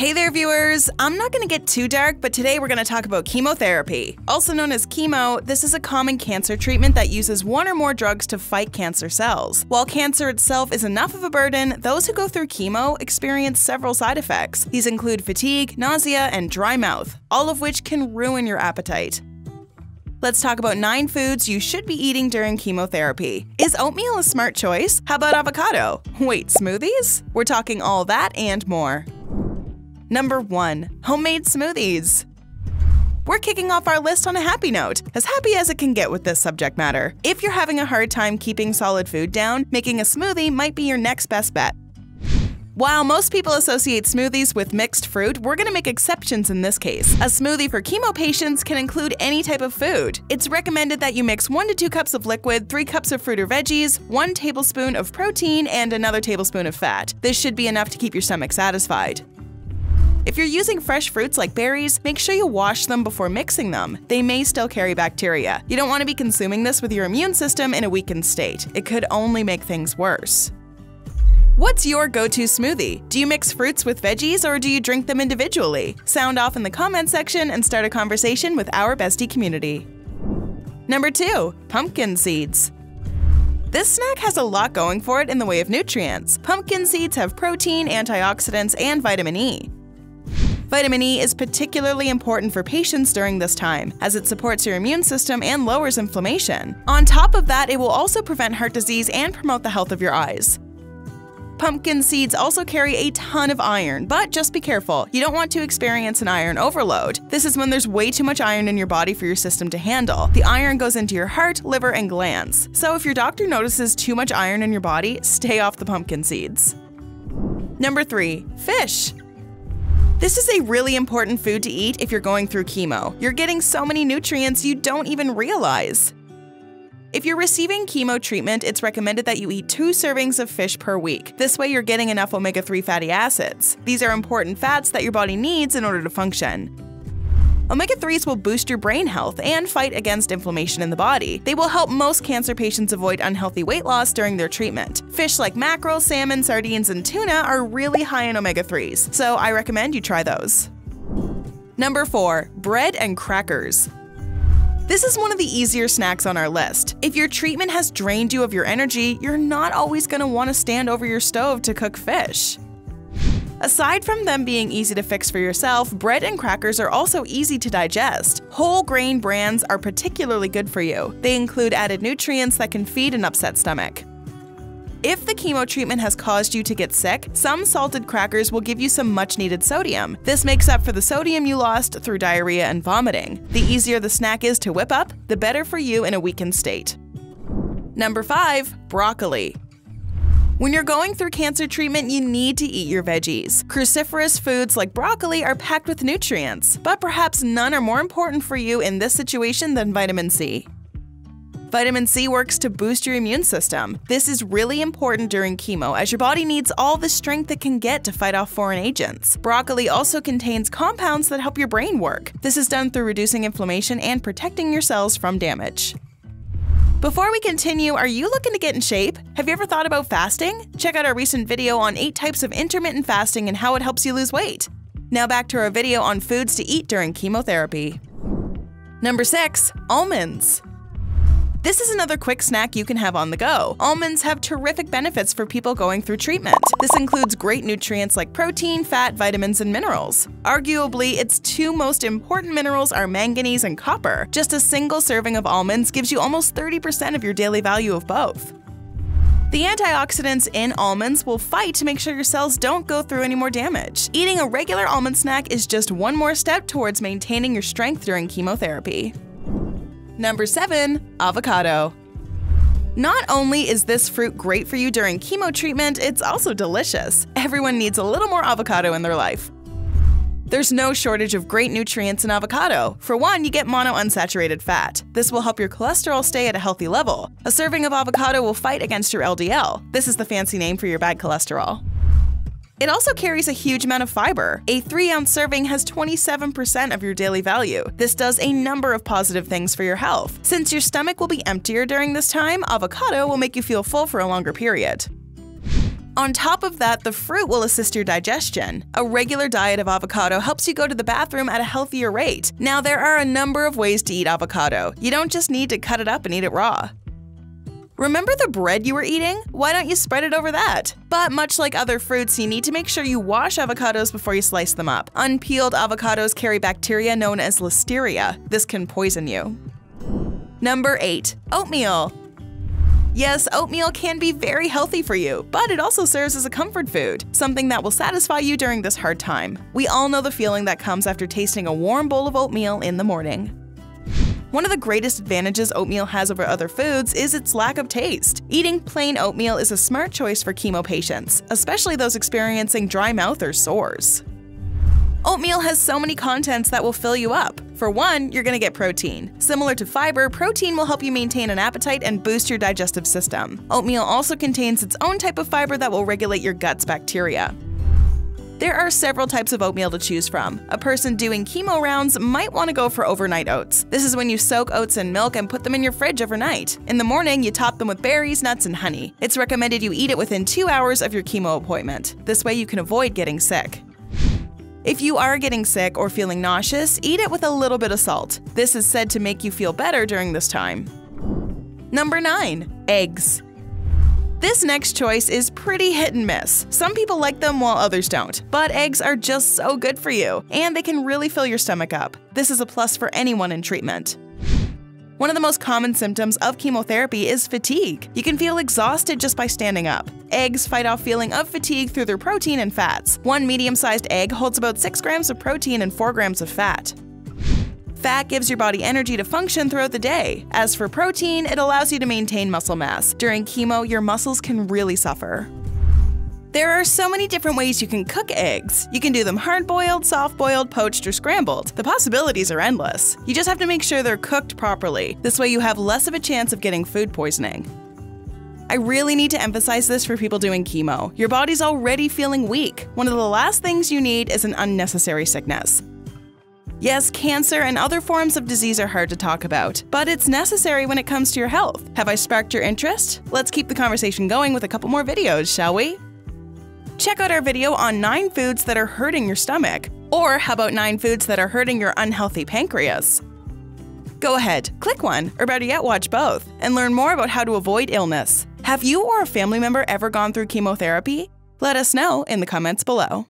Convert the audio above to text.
Hey there, viewers! I'm not going to get too dark, but today we're going to talk about chemotherapy. Also known as chemo, this is a common cancer treatment that uses one or more drugs to fight cancer cells. While cancer itself is enough of a burden, those who go through chemo experience several side effects. These include fatigue, nausea, and dry mouth, all of which can ruin your appetite. Let's talk about 9 foods you should be eating during chemotherapy. Is oatmeal a smart choice? How about avocado? Wait, smoothies? We're talking all that and more. Number 1. Homemade smoothies. We're kicking off our list on a happy note, as happy as it can get with this subject matter. If you're having a hard time keeping solid food down, making a smoothie might be your next best bet. While most people associate smoothies with mixed fruit, we're going to make exceptions in this case. A smoothie for chemo patients can include any type of food. It's recommended that you mix 1 to 2 cups of liquid, 3 cups of fruit or veggies, 1 tablespoon of protein, and another tablespoon of fat. This should be enough to keep your stomach satisfied. If you're using fresh fruits like berries, make sure you wash them before mixing them. They may still carry bacteria. You don't want to be consuming this with your immune system in a weakened state. It could only make things worse. What's your go to smoothie? Do you mix fruits with veggies or do you drink them individually? Sound off in the comment section and start a conversation with our bestie community. Number 2. Pumpkin Seeds. This snack has a lot going for it in the way of nutrients. Pumpkin seeds have protein, antioxidants, and vitamin E. Vitamin E is particularly important for patients during this time, as it supports your immune system and lowers inflammation. On top of that, it will also prevent heart disease and promote the health of your eyes. Pumpkin seeds also carry a ton of iron, but just be careful. You don't want to experience an iron overload. This is when there's way too much iron in your body for your system to handle. The iron goes into your heart, liver, and glands. So if your doctor notices too much iron in your body, stay off the pumpkin seeds. Number 3. Fish. This is a really important food to eat if you're going through chemo. You're getting so many nutrients you don't even realize. If you're receiving chemo treatment, it's recommended that you eat two servings of fish per week. This way, you're getting enough omega 3 fatty acids. These are important fats that your body needs in order to function. Omega 3s will boost your brain health and fight against inflammation in the body. They will help most cancer patients avoid unhealthy weight loss during their treatment. Fish like mackerel, salmon, sardines, and tuna are really high in omega 3s, so I recommend you try those. Number 4. Bread and crackers. This is one of the easier snacks on our list. If your treatment has drained you of your energy, you're not always going to want to stand over your stove to cook fish. Aside from them being easy to fix for yourself, bread and crackers are also easy to digest. Whole grain brands are particularly good for you. They include added nutrients that can feed an upset stomach. If the chemo treatment has caused you to get sick, some salted crackers will give you some much needed sodium. This makes up for the sodium you lost through diarrhea and vomiting. The easier the snack is to whip up, the better for you in a weakened state. Number 5. Broccoli. When you're going through cancer treatment, you need to eat your veggies. Cruciferous foods like broccoli are packed with nutrients, but perhaps none are more important for you in this situation than vitamin C. Vitamin C works to boost your immune system. This is really important during chemo as your body needs all the strength it can get to fight off foreign agents. Broccoli also contains compounds that help your brain work. This is done through reducing inflammation and protecting your cells from damage. Before we continue, are you looking to get in shape? Have you ever thought about fasting? Check out our recent video on 8 types of intermittent fasting and how it helps you lose weight. Now back to our video on foods to eat during chemotherapy. Number 6. Almonds. This is another quick snack you can have on the go. Almonds have terrific benefits for people going through treatment. This includes great nutrients like protein, fat, vitamins, and minerals. Arguably, its two most important minerals are manganese and copper. Just a single serving of almonds gives you almost 30% of your daily value of both. The antioxidants in almonds will fight to make sure your cells don't go through any more damage. Eating a regular almond snack is just one more step towards maintaining your strength during chemotherapy. Number 7. Avocado. Not only is this fruit great for you during chemo treatment, it's also delicious. Everyone needs a little more avocado in their life. There's no shortage of great nutrients in avocado. For one, you get monounsaturated fat. This will help your cholesterol stay at a healthy level. A serving of avocado will fight against your LDL. This is the fancy name for your bad cholesterol. It also carries a huge amount of fiber. A 3 ounce serving has 27% of your daily value. This does a number of positive things for your health. Since your stomach will be emptier during this time, avocado will make you feel full for a longer period. On top of that, the fruit will assist your digestion. A regular diet of avocado helps you go to the bathroom at a healthier rate. Now, there are a number of ways to eat avocado. You don't just need to cut it up and eat it raw. Remember the bread you were eating? Why don't you spread it over that? But much like other fruits, you need to make sure you wash avocados before you slice them up. Unpeeled avocados carry bacteria known as listeria. This can poison you. Number 8. Oatmeal. Yes, oatmeal can be very healthy for you, but it also serves as a comfort food, something that will satisfy you during this hard time. We all know the feeling that comes after tasting a warm bowl of oatmeal in the morning. One of the greatest advantages oatmeal has over other foods is its lack of taste. Eating plain oatmeal is a smart choice for chemo patients, especially those experiencing dry mouth or sores. Oatmeal has so many contents that will fill you up. For one, you're going to get protein. Similar to fiber, protein will help you maintain an appetite and boost your digestive system. Oatmeal also contains its own type of fiber that will regulate your gut's bacteria. There are several types of oatmeal to choose from. A person doing chemo rounds might want to go for overnight oats. This is when you soak oats in milk and put them in your fridge overnight. In the morning, you top them with berries, nuts, and honey. It's recommended you eat it within two hours of your chemo appointment. This way, you can avoid getting sick. If you are getting sick or feeling nauseous, eat it with a little bit of salt. This is said to make you feel better during this time. Number 9. Eggs. This next choice is pretty hit and miss. Some people like them while others don't, but eggs are just so good for you, and they can really fill your stomach up. This is a plus for anyone in treatment. One of the most common symptoms of chemotherapy is fatigue. You can feel exhausted just by standing up. Eggs fight off feeling of fatigue through their protein and fats. One medium sized egg holds about 6 grams of protein and 4 grams of fat. Fat gives your body energy to function throughout the day. As for protein, it allows you to maintain muscle mass. During chemo, your muscles can really suffer. There are so many different ways you can cook eggs. You can do them hard boiled, soft boiled, poached, or scrambled. The possibilities are endless. You just have to make sure they're cooked properly. This way, you have less of a chance of getting food poisoning. I really need to emphasize this for people doing chemo. Your body's already feeling weak. One of the last things you need is an unnecessary sickness. Yes, cancer and other forms of disease are hard to talk about, but it's necessary when it comes to your health. Have I sparked your interest? Let's keep the conversation going with a couple more videos, shall we? Check out our video on 9 foods that are hurting your stomach. Or how about 9 foods that are hurting your unhealthy pancreas? Go ahead, click one, or better yet, watch both, and learn more about how to avoid illness. Have you or a family member ever gone through chemotherapy? Let us know in the comments below.